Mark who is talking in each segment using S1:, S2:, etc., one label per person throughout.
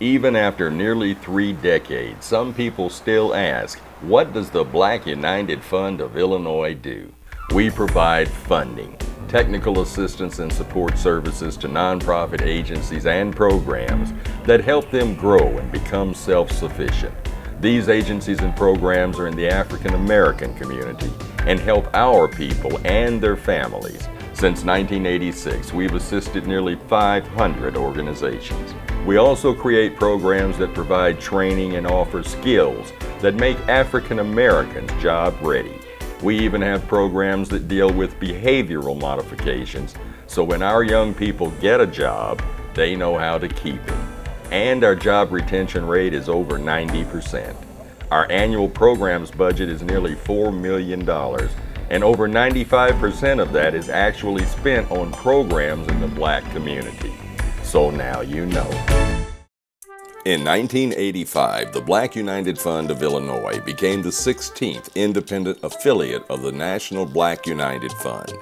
S1: Even after nearly three decades, some people still ask, what does the Black United Fund of Illinois do? We provide funding, technical assistance and support services to nonprofit agencies and programs that help them grow and become self-sufficient. These agencies and programs are in the African American community and help our people and their families. Since 1986, we've assisted nearly 500 organizations. We also create programs that provide training and offer skills that make African Americans job ready. We even have programs that deal with behavioral modifications so when our young people get a job, they know how to keep it. And our job retention rate is over 90%. Our annual programs budget is nearly $4 million, and over 95% of that is actually spent on programs in the black community. So now you know. In 1985, the Black United Fund of Illinois became the 16th independent affiliate of the National Black United Fund.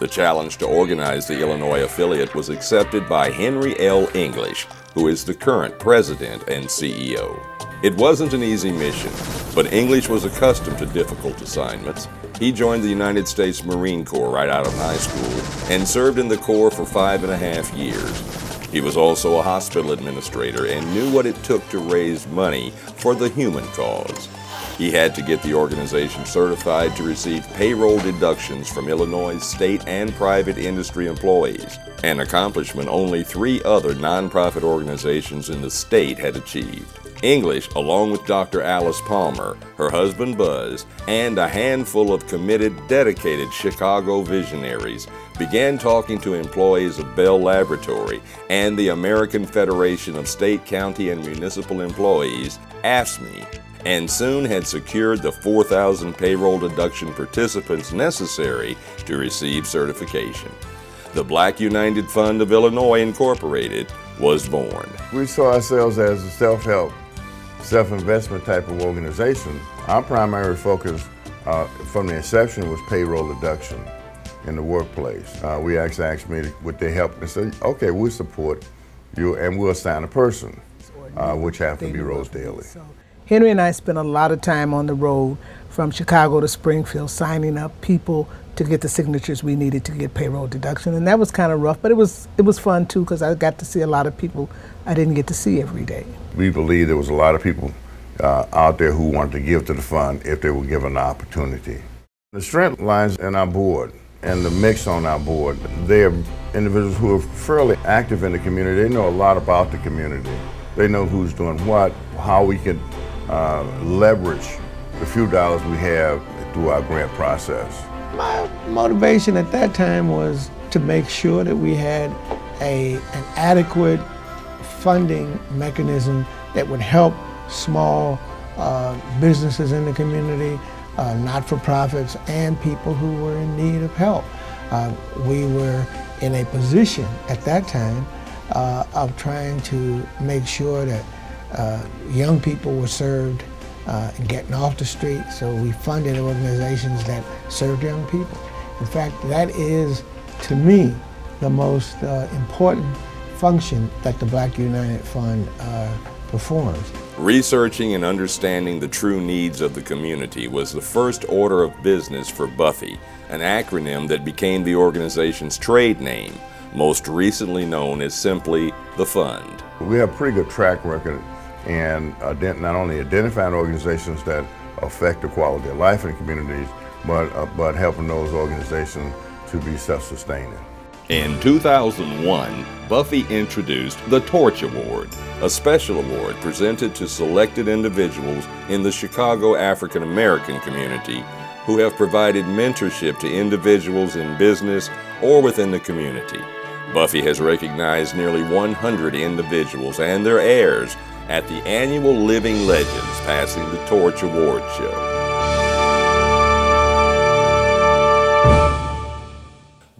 S1: The challenge to organize the Illinois affiliate was accepted by Henry L. English, who is the current president and CEO. It wasn't an easy mission, but English was accustomed to difficult assignments. He joined the United States Marine Corps right out of high school and served in the Corps for five and a half years. He was also a hospital administrator and knew what it took to raise money for the human cause. He had to get the organization certified to receive payroll deductions from Illinois state and private industry employees, an accomplishment only three other nonprofit organizations in the state had achieved. English, along with Dr. Alice Palmer, her husband Buzz, and a handful of committed, dedicated Chicago visionaries, began talking to employees of Bell Laboratory and the American Federation of State, County, and Municipal Employees, AFSCME, and soon had secured the 4,000 payroll deduction participants necessary to receive certification. The Black United Fund of Illinois Incorporated was born.
S2: We saw ourselves as a self-help self-investment type of organization, our primary focus uh, from the inception was payroll deduction in the workplace. Uh, we asked AFSCME would they help and said, okay, we'll support you and we'll assign a person, uh, which happened to be Rose Daly.
S3: Henry and I spent a lot of time on the road from Chicago to Springfield signing up people to get the signatures we needed to get payroll deduction and that was kind of rough but it was it was fun too because I got to see a lot of people I didn't get to see every day.
S2: We believe there was a lot of people uh, out there who wanted to give to the fund if they were given the opportunity. The strength lies in our board and the mix on our board. They are individuals who are fairly active in the community. They know a lot about the community. They know who's doing what, how we can uh, leverage the few dollars we have through our grant process.
S4: My motivation at that time was to make sure that we had a, an adequate funding mechanism that would help small uh, businesses in the community, uh, not-for-profits, and people who were in need of help. Uh, we were in a position at that time uh, of trying to make sure that uh, young people were served uh, and getting off the street, so we funded organizations that served young people. In fact, that is, to me, the most uh, important function that the Black United Fund performs.
S1: Researching and understanding the true needs of the community was the first order of business for BUFI, an acronym that became the organization's trade name, most recently known as simply the Fund.
S2: We have a pretty good track record and not only identifying organizations that affect the quality of life in communities, but, uh, but helping those organizations to be self-sustaining.
S1: In 2001, BUFI introduced the Torch Award, a special award presented to selected individuals in the Chicago African American community who have provided mentorship to individuals in business or within the community. BUFI has recognized nearly 100 individuals and their heirs at the annual Living Legends Passing the Torch Award Show.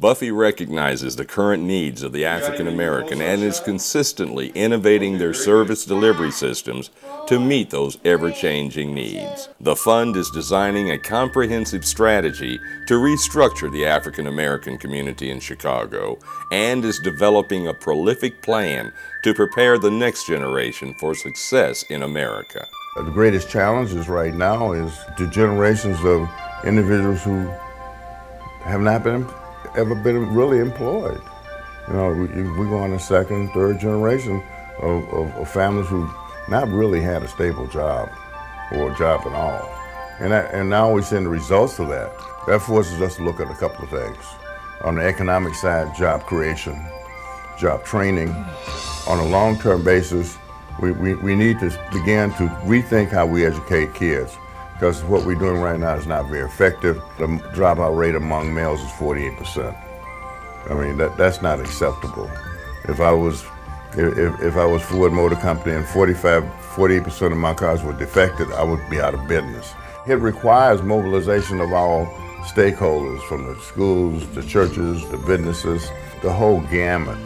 S1: BUFI recognizes the current needs of the African American and is consistently innovating their service delivery systems to meet those ever changing needs. The fund is designing a comprehensive strategy to restructure the African American community in Chicago and is developing a prolific plan to prepare the next generation for success in America.
S2: The greatest challenges right now is the generations of individuals who have not been ever been really employed. You know, we, go on a second, third generation of, of, of, families who not really had a stable job or a job at all. And, that, and now we're seeing the results of that. That forces us to look at a couple of things. On the economic side, job creation, job training. On a long-term basis, we, we, we need to begin to rethink how we educate kids because what we're doing right now is not very effective. The dropout rate among males is 48%. I mean, that, that's not acceptable. If I was if, if I was Ford Motor Company and 45, 48% of my cars were defected, I would be out of business. It requires mobilization of all stakeholders, from the schools, the churches, the businesses, the whole gamut.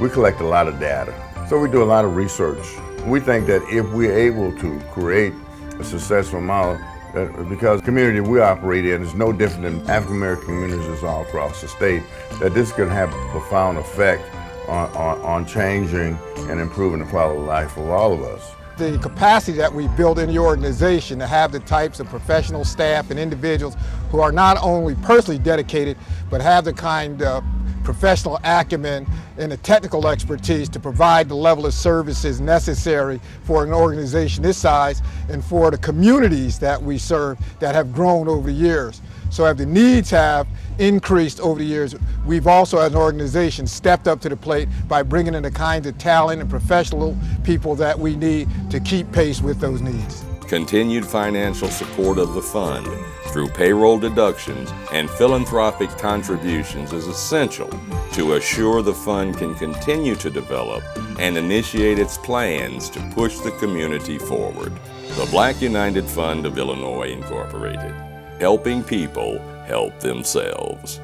S2: We collect a lot of data, so we do a lot of research. We think that if we're able to create a successful model, Uh, because the community we operate in is no different than African American communities all across the state, that this could have a profound effect on, on, on changing and improving the quality of life of all of us.
S5: The capacity that we built in the organization to have the types of professional staff and individuals who are not only personally dedicated, but have the kind of professional acumen and the technical expertise to provide the level of services necessary for an organization this size and for the communities that we serve that have grown over the years. So as the needs have increased over the years, we've also as an organization stepped up to the plate by bringing in the kinds of talent and professional people that we need to keep pace with those needs.
S1: Continued financial support of the fund through payroll deductions and philanthropic contributions is essential to assure the fund can continue to develop and initiate its plans to push the community forward. The Black United Fund of Illinois Incorporated, helping people help themselves.